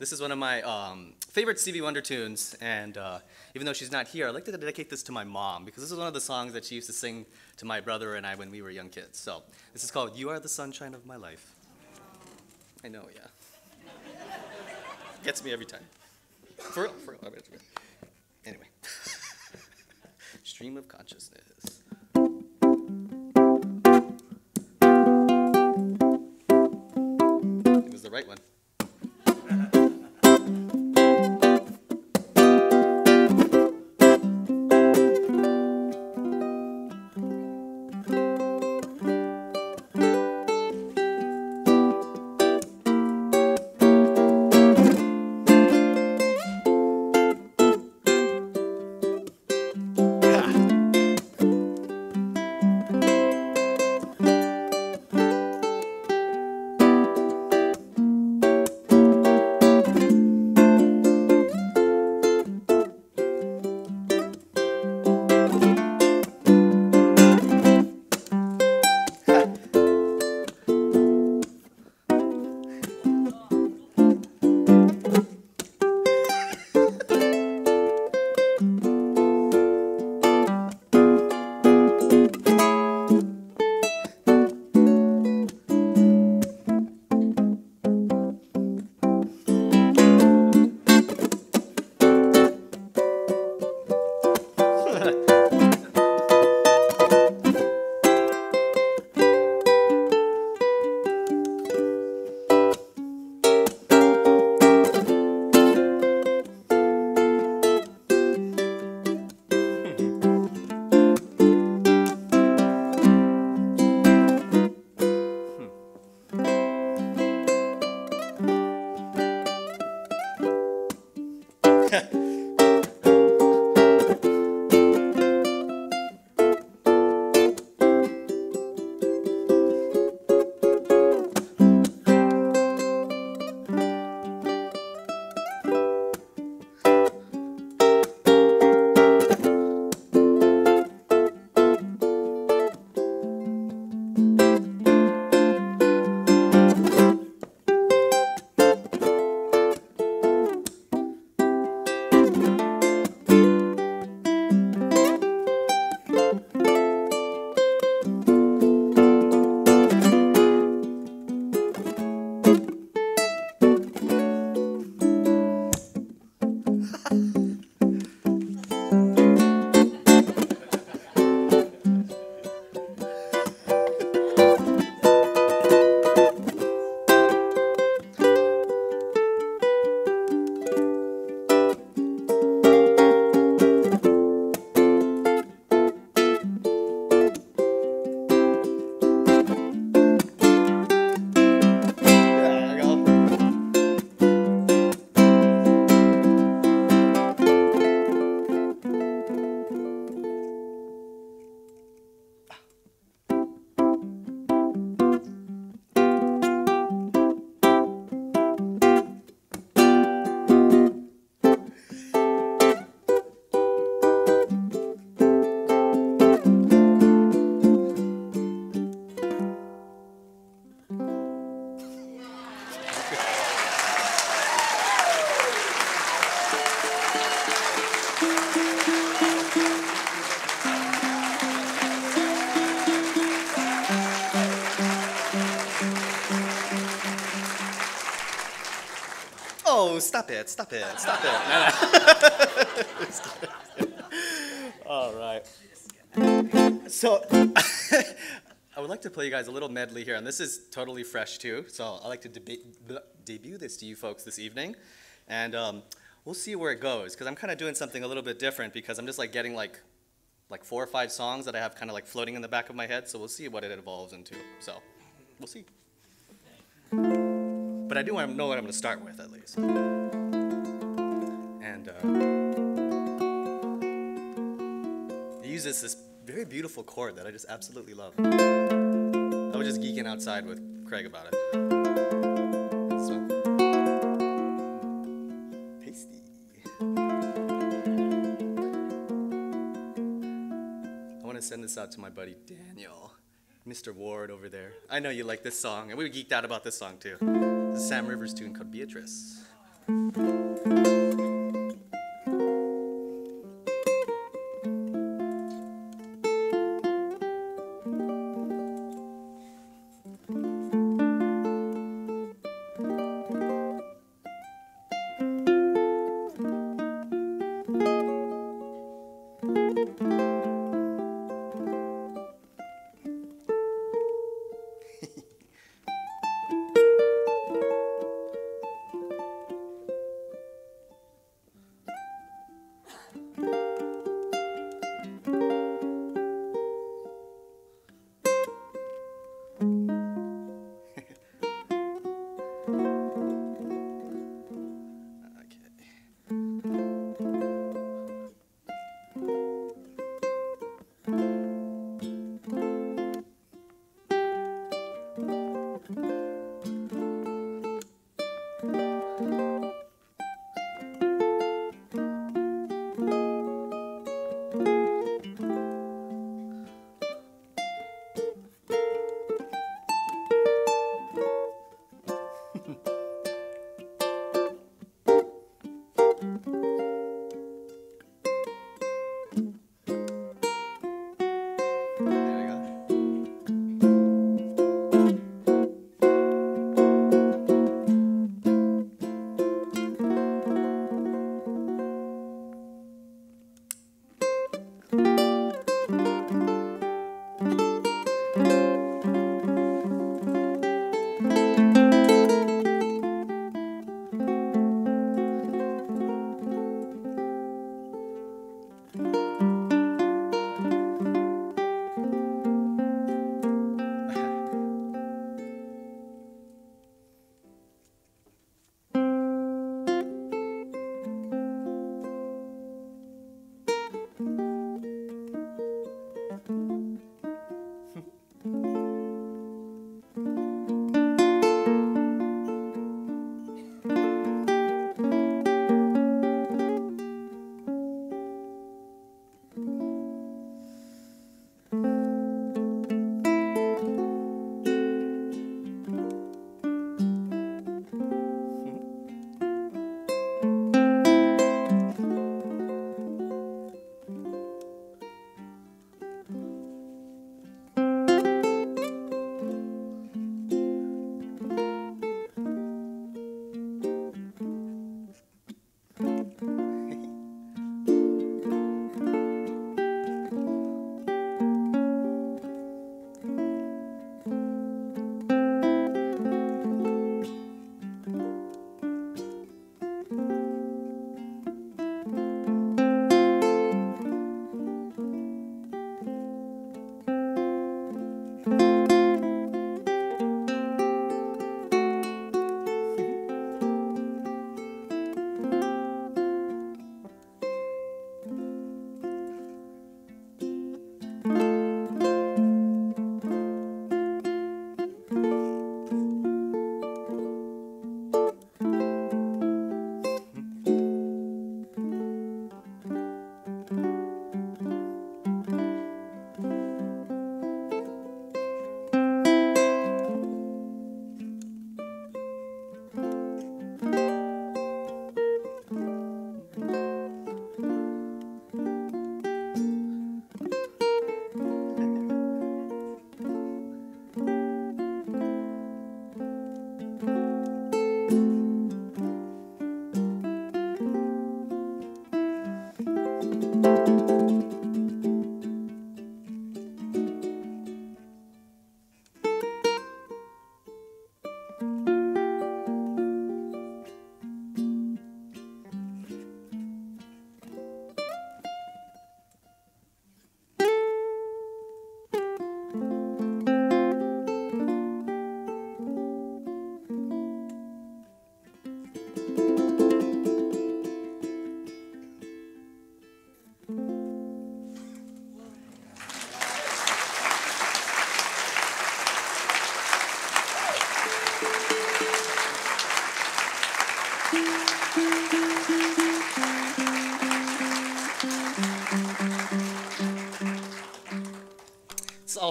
This is one of my um, favorite Stevie Wonder tunes, and uh, even though she's not here, I'd like to dedicate this to my mom because this is one of the songs that she used to sing to my brother and I when we were young kids. So this is called "You Are the Sunshine of My Life." I know, yeah. Gets me every time. For real, for real. Anyway, stream of consciousness. It was the right one. It, stop it, stop it. No, no. All right. So, I would like to play you guys a little medley here, and this is totally fresh too. So, I'd like to deba- b- debut this to you folks this evening, and um, we'll see where it goes. Because I'm kind of doing something a little bit different because I'm just like getting like, like four or five songs that I have kind of like floating in the back of my head. So we'll see what it evolves into. So, we'll see. But I do want to know what I'm going to start with at least. And uh, uses this very beautiful chord that I just absolutely love. I was just geeking outside with Craig about it. Pasty. I want to send this out to my buddy Daniel, Mr. Ward over there. I know you like this song, and we were geeked out about this song too. This is Sam Rivers tune called Beatrice.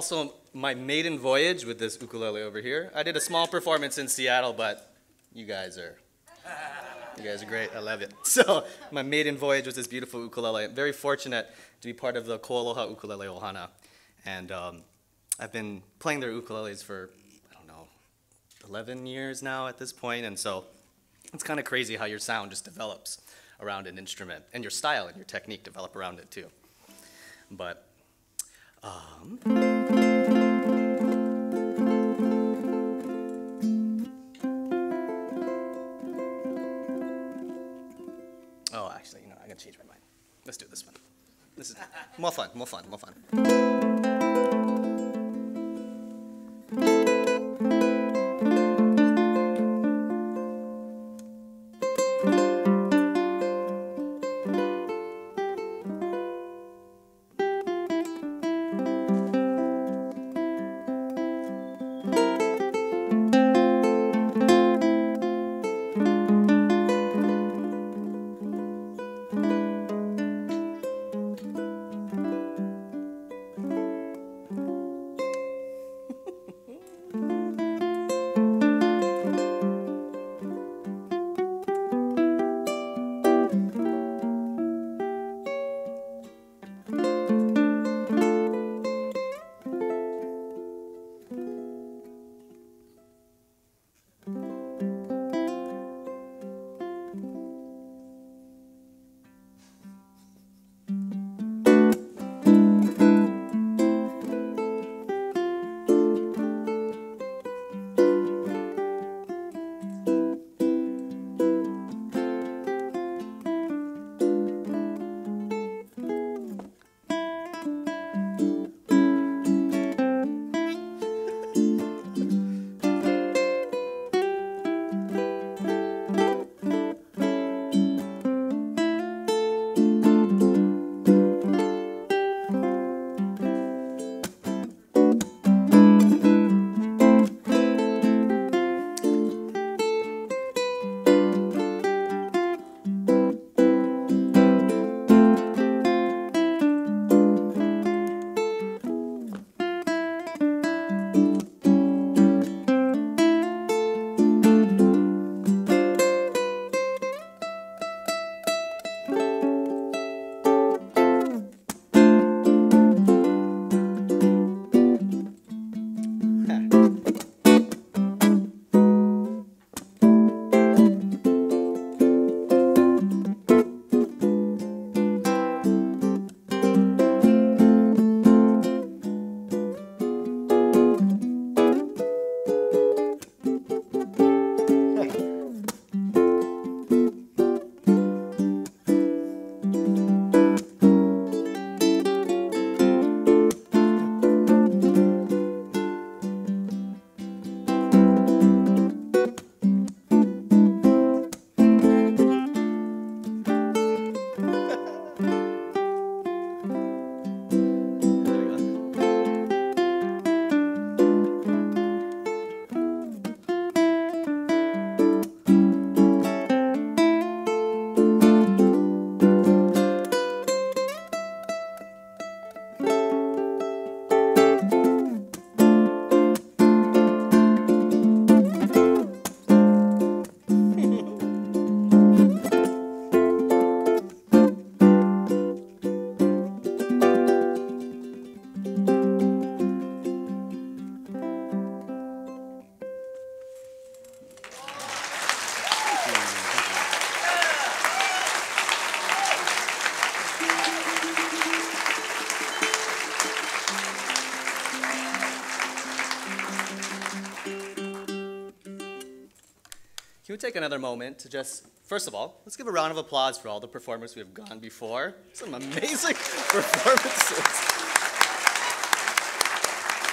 Also my maiden voyage with this ukulele over here. I did a small performance in Seattle, but you guys are You guys are great. I love it. So my maiden voyage was this beautiful ukulele. I'm very fortunate to be part of the Koaloha Ukulele Ohana. And um, I've been playing their ukuleles for, I don't know, 11 years now at this point. And so it's kind of crazy how your sound just develops around an instrument. And your style and your technique develop around it too. But, um, Oh, actually, you know, I gotta change my mind. Let's do this one. This is more fun, more fun, more fun. Take another moment to just, first of all, let's give a round of applause for all the performers we have gone before. Some amazing performances.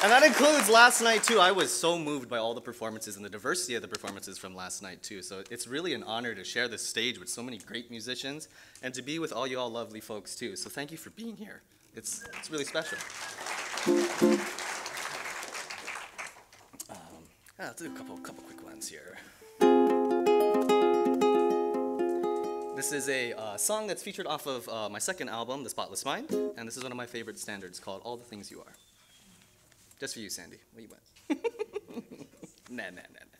And that includes last night too. I was so moved by all the performances and the diversity of the performances from last night too. So it's really an honor to share this stage with so many great musicians and to be with all you all lovely folks too. So thank you for being here. It's, it's really special. Um, yeah, I'll do a couple, couple quick ones here. This is a uh, song that's featured off of uh, my second album, The Spotless Mind, and this is one of my favorite standards called All the Things You Are. Just for you, Sandy. Where you went? nah, nah, nah.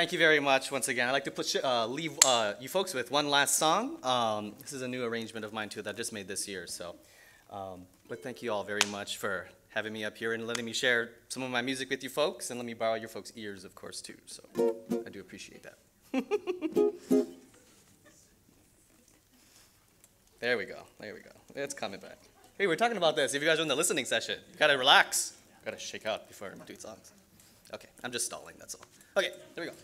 Thank you very much once again. I'd like to put, uh, leave uh, you folks with one last song. Um, this is a new arrangement of mine too that I just made this year. So, um, but thank you all very much for having me up here and letting me share some of my music with you folks, and let me borrow your folks' ears, of course, too. So, I do appreciate that. there we go. There we go. It's coming back. Hey, we're talking about this. If you guys are in the listening session, you gotta relax. You gotta shake out before I do songs. Okay, I'm just stalling, that's all. Okay, there we go.